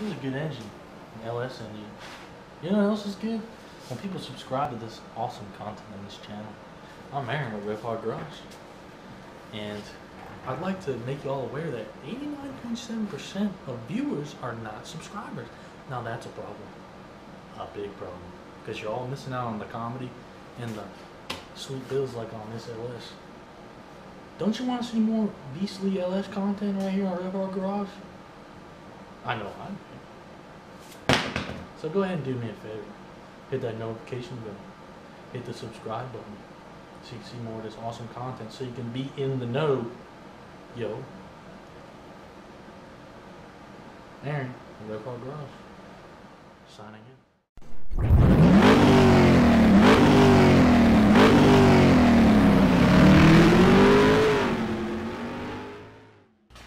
This is a good engine, an LS engine. You know what else is good? When people subscribe to this awesome content on this channel. I'm Aaron with Rev Hard Garage. And I'd like to make you all aware that 89.7% of viewers are not subscribers. Now that's a problem. A big problem. Because you're all missing out on the comedy and the sweet bills like on this LS. Don't you want to see more beastly LS content right here on Rev Hard Garage? I know I do. So go ahead and do me a favor. Hit that notification bell. Hit the subscribe button. So you can see more of this awesome content. So you can be in the know. Yo. Aaron, Rev Hard Garage. Signing in.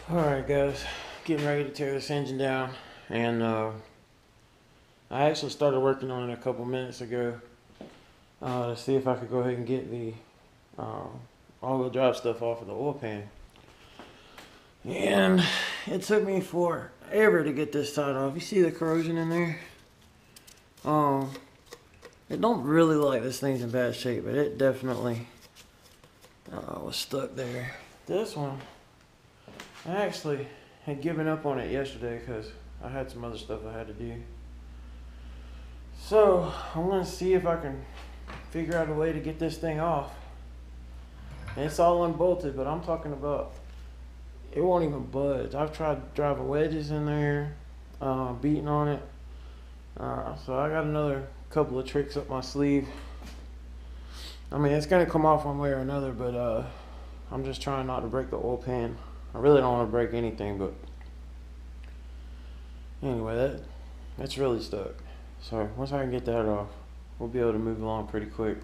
Alright guys, getting ready to tear this engine down and uh, I actually started working on it a couple minutes ago uh, to see if I could go ahead and get the uh, all-wheel drive stuff off of the oil pan. And it took me forever to get this side off. You see the corrosion in there? Um, it don't really like this thing's in bad shape, but it definitely uh, was stuck there. This one actually had given up on it yesterday because I had some other stuff I had to do. So I'm gonna see if I can figure out a way to get this thing off. And it's all unbolted, but I'm talking about it won't even budge. I've tried driving wedges in there, uh, beating on it. Uh, so I got another couple of tricks up my sleeve. I mean, it's gonna come off one way or another, but uh, I'm just trying not to break the oil pan. I really don't want to break anything, but anyway, that that's really stuck. So once I can get that off, we'll be able to move along pretty quick.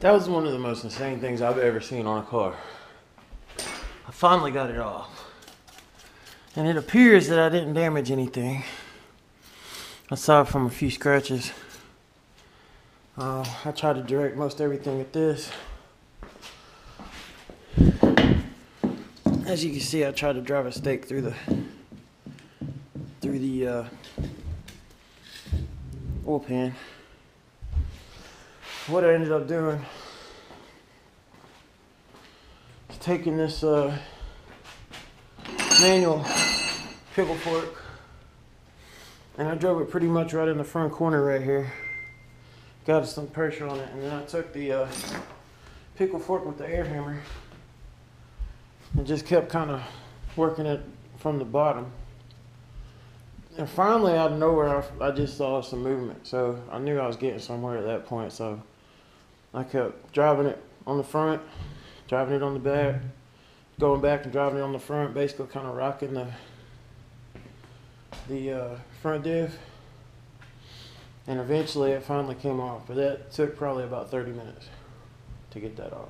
That was one of the most insane things I've ever seen on a car. I finally got it off. And it appears that I didn't damage anything. Aside from a few scratches. Uh, I tried to direct most everything at this. As you can see, I tried to drive a stake through the through the uh, oil pan what I ended up doing is taking this uh, manual pickle fork and I drove it pretty much right in the front corner right here. Got some pressure on it and then I took the uh, pickle fork with the air hammer and just kept kind of working it from the bottom. And finally, out of nowhere, I, I just saw some movement. So I knew I was getting somewhere at that point. So I kept driving it on the front, driving it on the back, going back and driving it on the front, basically kind of rocking the the uh, front diff. And eventually it finally came off, but that took probably about 30 minutes to get that off.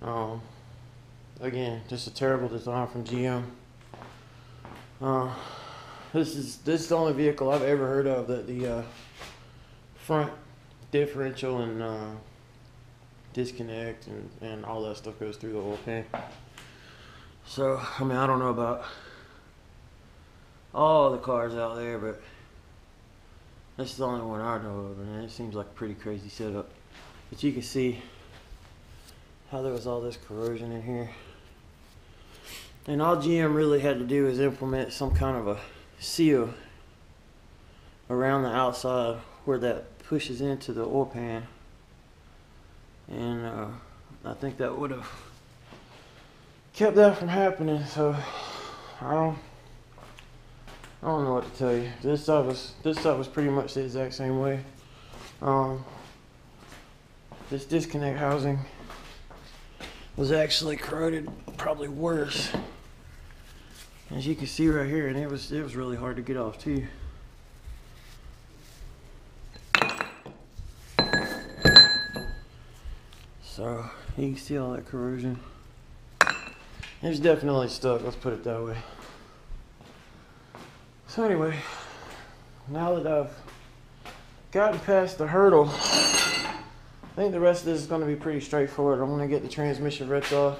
Um, again, just a terrible design from GM. Uh, this is this is the only vehicle I've ever heard of that the uh, front differential and uh, disconnect and, and all that stuff goes through the whole thing. So, I mean, I don't know about all the cars out there, but this is the only one I know of, and it seems like a pretty crazy setup. But you can see how there was all this corrosion in here. And all GM really had to do is implement some kind of a seal around the outside where that pushes into the oil pan. And uh, I think that would have kept that from happening. So I don't, I don't know what to tell you. This side was this side was pretty much the exact same way. Um, this disconnect housing was actually corroded, probably worse. As you can see right here, and it was it was really hard to get off too. So you can see all that corrosion. It's definitely stuck, let's put it that way. So anyway, now that I've gotten past the hurdle, I think the rest of this is going to be pretty straightforward. I'm going to get the transmission wrecked off.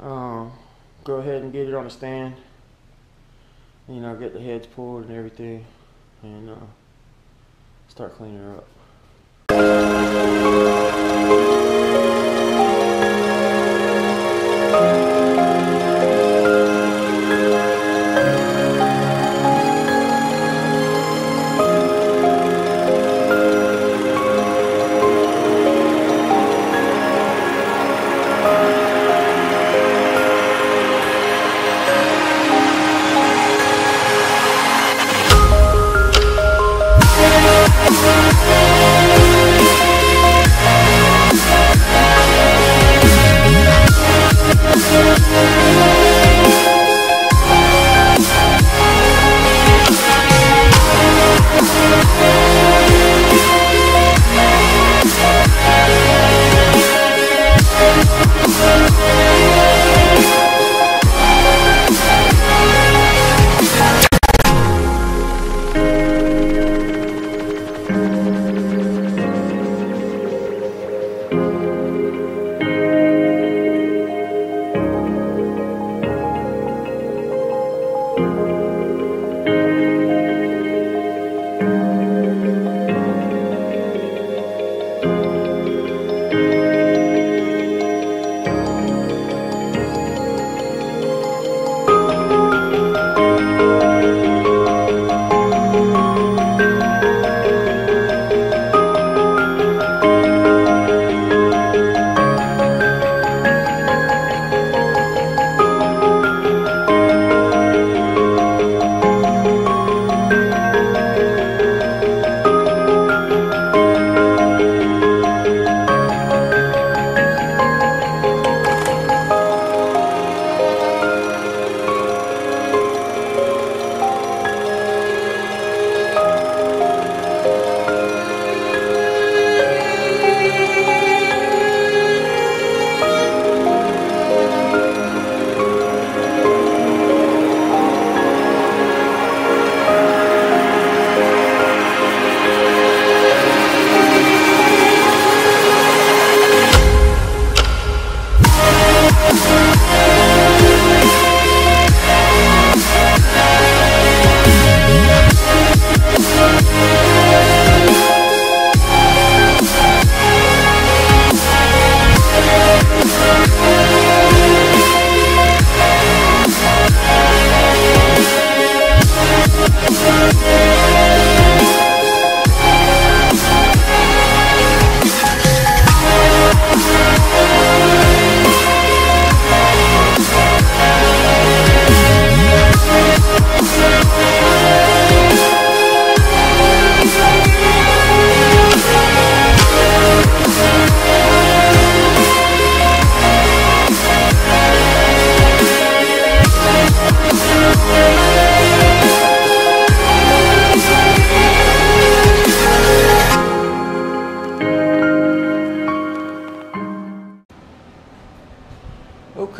Um, go ahead and get it on a stand. You know, get the heads pulled and everything. And uh, start cleaning her up.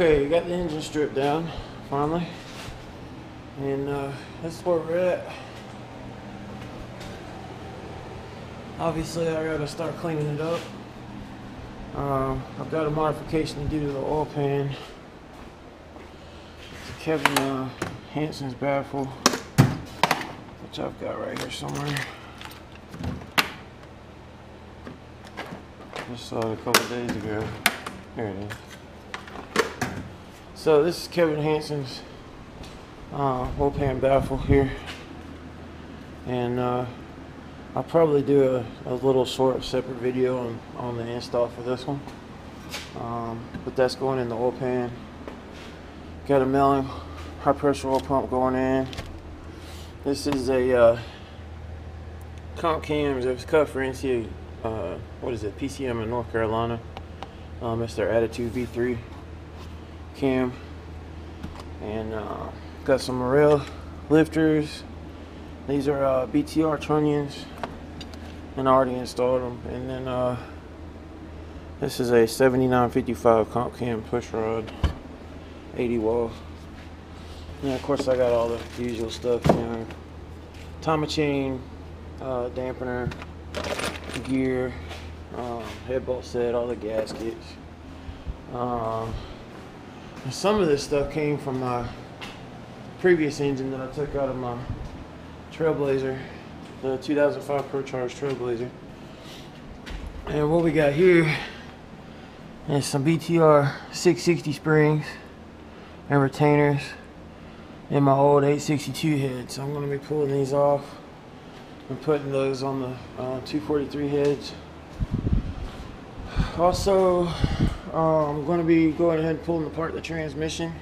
Okay, we got the engine stripped down, finally. And uh, that's where we're at. Obviously, I gotta start cleaning it up. Um, I've got a modification to do to the oil pan. It's Kevin uh, Hansen's baffle, which I've got right here somewhere. Just saw it a couple days ago. Here it is. So this is Kevin Hansen's uh, oil pan baffle here. and uh, I'll probably do a, a little short separate video on, on the install for this one. Um, but that's going in the oil pan. Got a Melling high pressure oil pump going in. This is a uh, comp cams. It was cut for NCA. Uh, what is it? PCM in North Carolina. Um, it's their Attitude V3 cam, and uh, got some Morel lifters. These are uh, BTR trunnions, and I already installed them. And then uh, this is a 7955 comp cam push rod, 80 wall. Yeah, of course I got all the usual stuff, you know, Thomas chain, uh, dampener, gear, um, head bolt set, all the gaskets. Um, some of this stuff came from my previous engine that I took out of my Trailblazer, the 2005 ProCharge Trailblazer. And what we got here is some BTR 660 springs and retainers in my old 862 head. So I'm going to be pulling these off and putting those on the uh, 243 heads. Also, uh, I'm going to be going ahead and pulling apart the transmission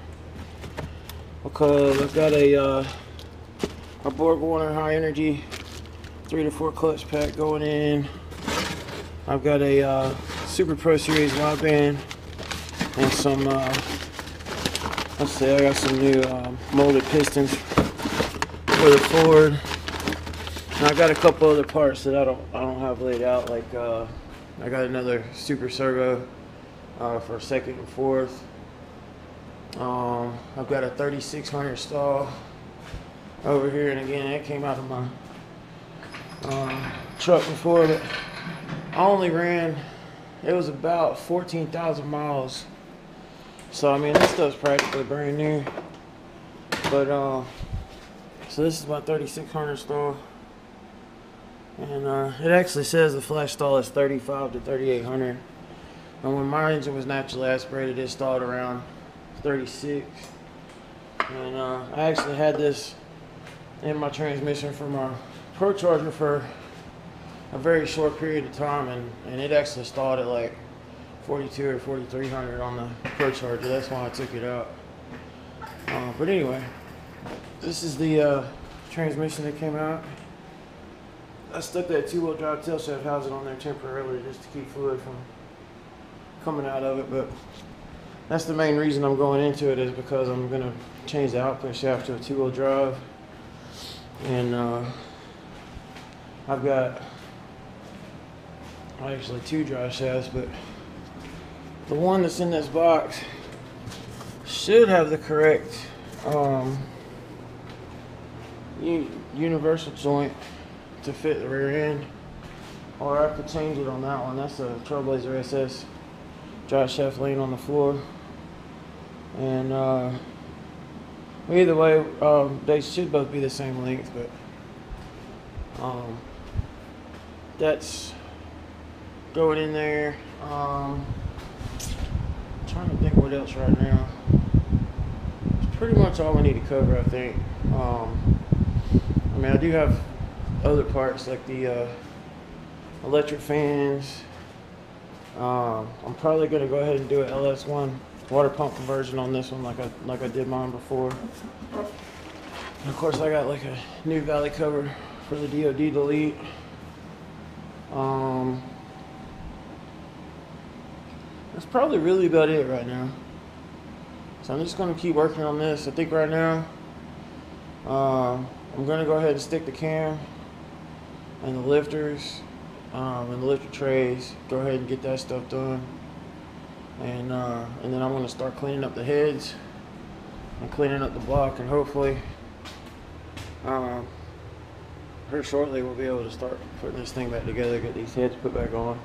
because I've got a, uh, a Borg Warner high energy 3 to 4 clutch pack going in. I've got a uh, Super Pro Series wideband and some, uh, let's see, I got some new um, molded pistons for the Ford. And I got a couple other parts that I don't I don't have laid out like uh, I got another super servo uh, for second and fourth. Um, I've got a 3600 stall over here, and again, that came out of my um, truck before, but I only ran, it was about 14,000 miles. So, I mean, this stuff's practically brand new. But, uh, so this is my 3600 stall. And uh, it actually says the flash stall is 35 to 3800. And when my engine was naturally aspirated, it stalled around 36. And uh, I actually had this in my transmission for my Pro Charger for a very short period of time, and, and it actually stalled at like 42 or 4300 on the Pro Charger. That's why I took it out. Uh, but anyway, this is the uh, transmission that came out. I stuck that two-wheel drive tail shaft housing on there temporarily just to keep fluid from coming out of it, but that's the main reason I'm going into it is because I'm gonna change the output shaft to a two-wheel drive, and uh, I've got actually two drive shafts, but the one that's in this box should have the correct um, universal joint to fit the rear end, or I could change it on that one. That's a Trailblazer SS drive shaft laying on the floor. And uh, either way, um, they should both be the same length, but um, that's going in there. Um, trying to think what else right now. It's pretty much all we need to cover, I think. Um, I mean, I do have other parts like the uh, electric fans. Um, I'm probably going to go ahead and do an LS1 water pump conversion on this one like I, like I did mine before. And of course I got like a new valley cover for the DOD delete. Um, that's probably really about it right now. So I'm just going to keep working on this. I think right now uh, I'm going to go ahead and stick the cam and the lifters um, and the lifter trays. Go ahead and get that stuff done. And, uh, and then I'm going to start cleaning up the heads and cleaning up the block and hopefully um, here shortly we'll be able to start putting this thing back together, get these heads put back on.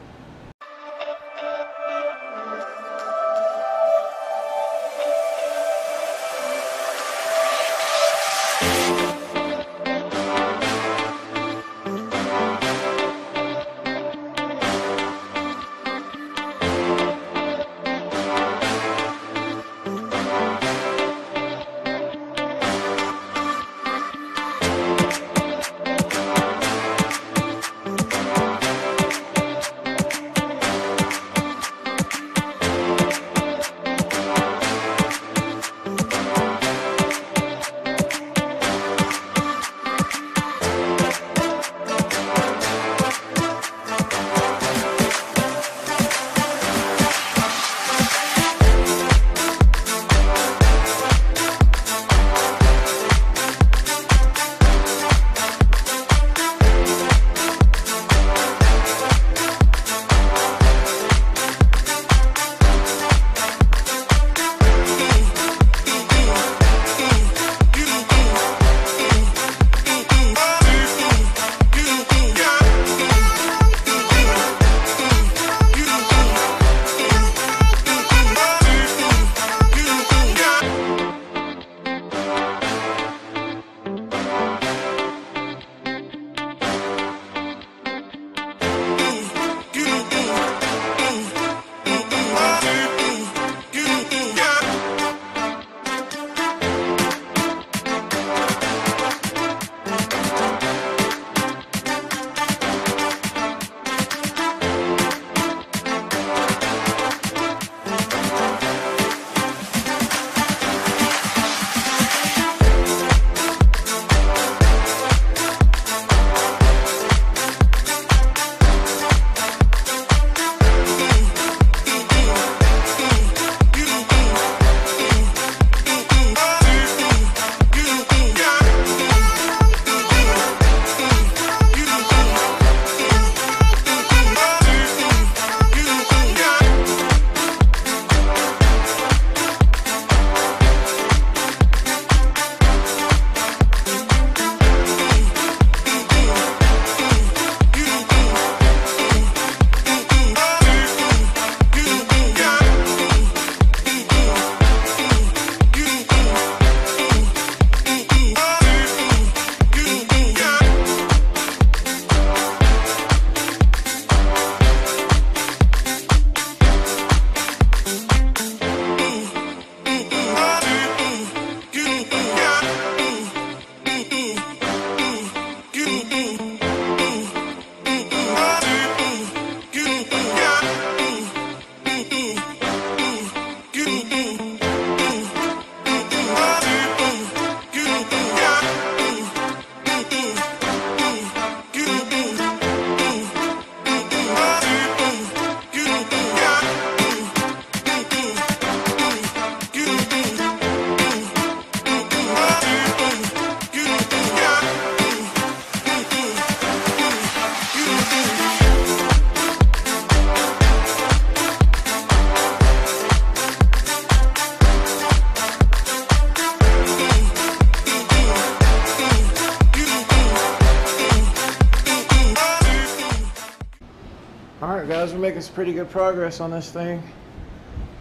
Pretty good progress on this thing.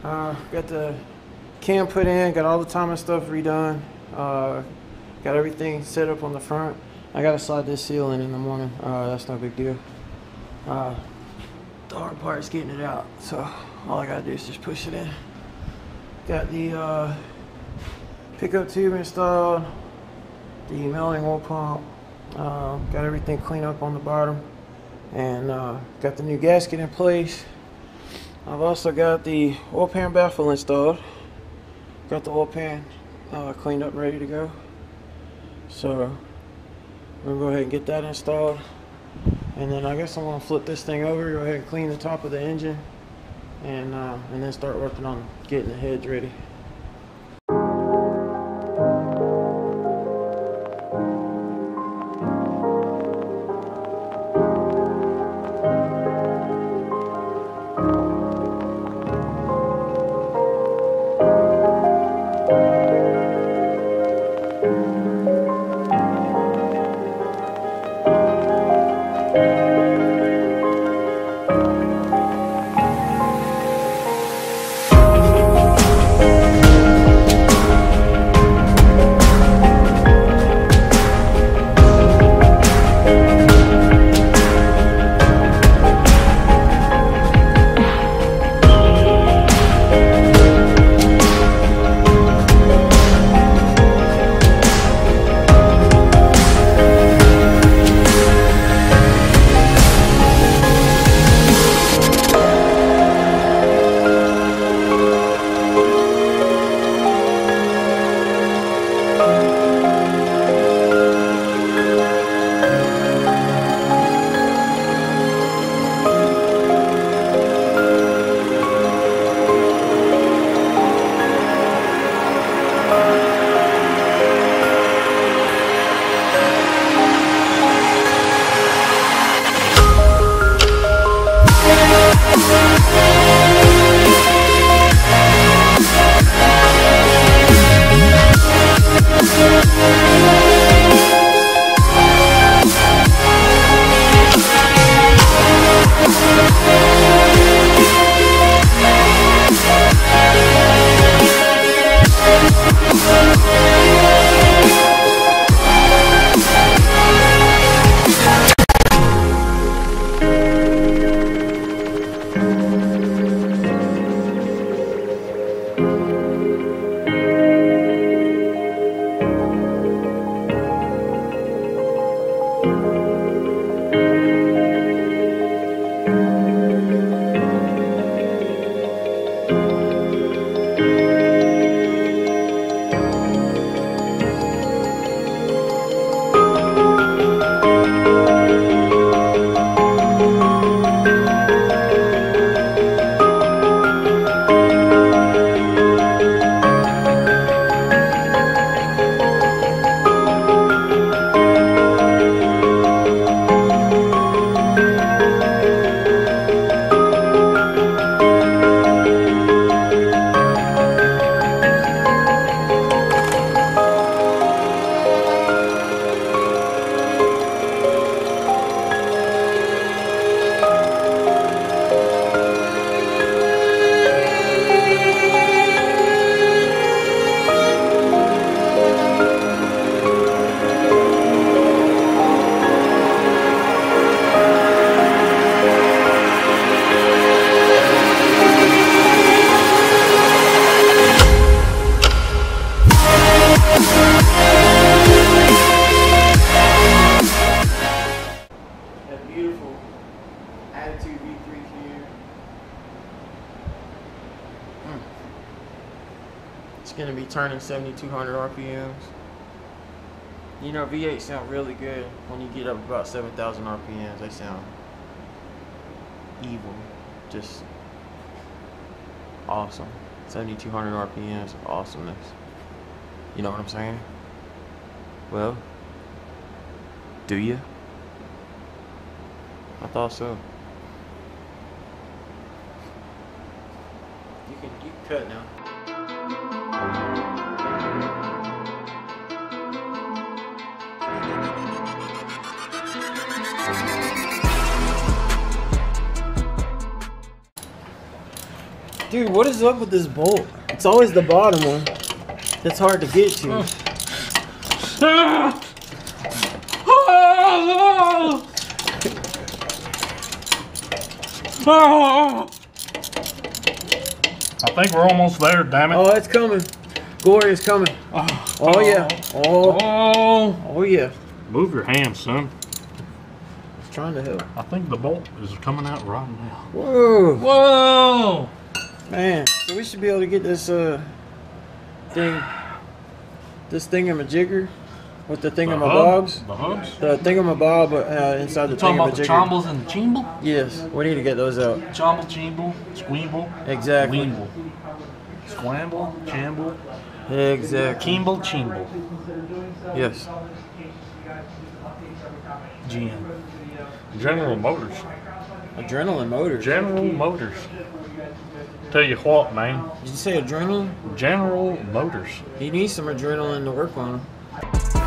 Uh, got the cam put in, got all the timing stuff redone, uh, got everything set up on the front. I gotta slide this seal in in the morning. Uh, that's no big deal. Uh, the hard part is getting it out, so all I gotta do is just push it in. Got the uh, pickup tube installed, the Melling oil pump, uh, got everything cleaned up on the bottom, and uh, got the new gasket in place. I've also got the oil pan baffle installed. Got the oil pan uh, cleaned up, ready to go. So we're gonna go ahead and get that installed. And then I guess I'm gonna flip this thing over, go ahead and clean the top of the engine, and uh, and then start working on getting the heads ready. Turning 7,200 RPMs. You know, V8 sound really good when you get up about 7,000 RPMs. They sound evil, just awesome. 7,200 RPMs, awesomeness. You know what I'm saying? Well, do you? I thought so. You can you cut now. Dude, what is up with this bolt? It's always the bottom one. That's hard to get to. I think we're almost there, damn it. Oh, it's coming. Glory is coming. Oh. oh yeah. Oh, Oh. oh yeah. Move your hand, son. Trying to help. I think the bolt is coming out right now. Whoa, Whoa! Man. So we should be able to get this uh thing, this thingamajigger with the The thingamabobs. hub- The hubs? The thingamabob uh, inside the Talking about the thingamajigger. chombles and the chimble? Yes, we need to get those out. Chomble, chimble, squeeble, Exactly. weemble. Squamble, chamble, Exactly. kimble, chimble. Yes. GM. General Motors. Adrenaline motors. General Motors. Tell you what, man. Did you say adrenaline? General Motors. He needs some adrenaline to work on him.